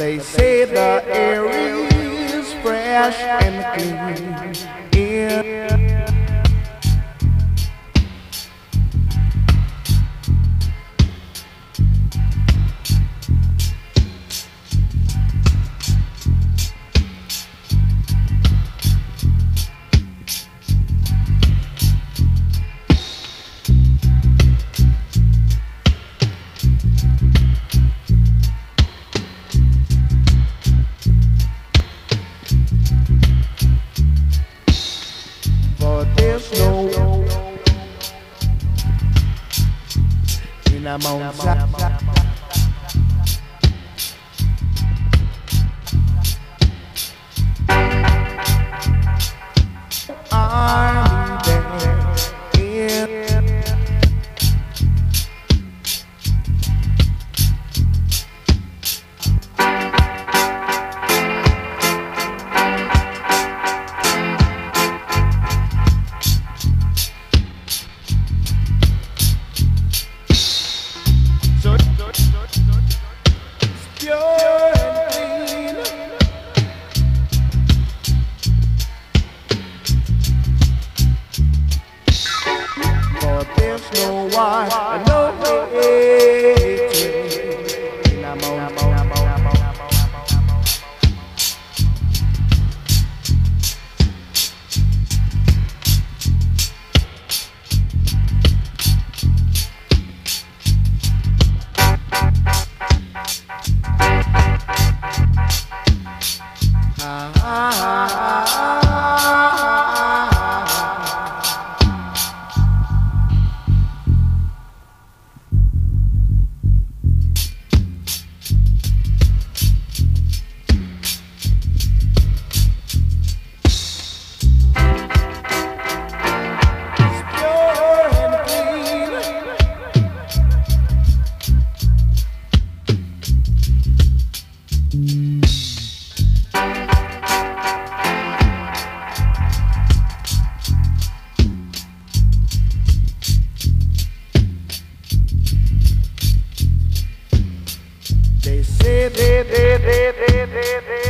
They say the air is fresh and clean. Yeah. na mão. Na mão, na mão, na mão. There's no one, It's They, they, they, they, they, they.